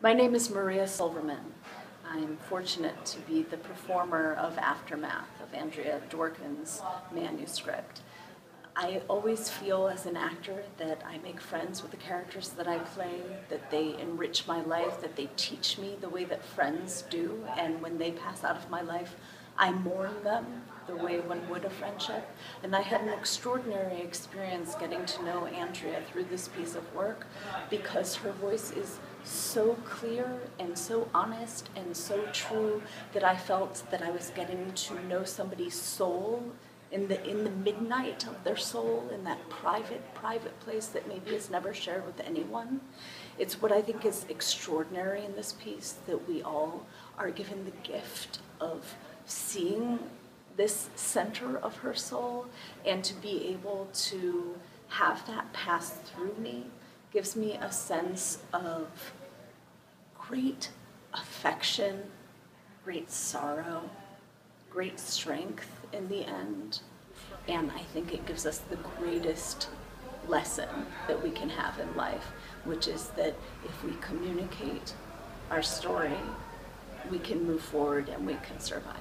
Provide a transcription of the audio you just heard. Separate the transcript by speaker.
Speaker 1: My name is Maria Silverman. I'm fortunate to be the performer of Aftermath of Andrea Dworkin's manuscript. I always feel as an actor that I make friends with the characters that I play, that they enrich my life, that they teach me the way that friends do, and when they pass out of my life, I mourn them the way one would a friendship. And I had an extraordinary experience getting to know Andrea through this piece of work because her voice is so clear and so honest and so true that I felt that I was getting to know somebody's soul in the in the midnight of their soul in that private private place that maybe is never shared with anyone it's what i think is extraordinary in this piece that we all are given the gift of seeing this center of her soul and to be able to have that pass through me gives me a sense of great affection great sorrow great strength in the end. And I think it gives us the greatest lesson that we can have in life, which is that if we communicate our story, we can move forward and we can survive.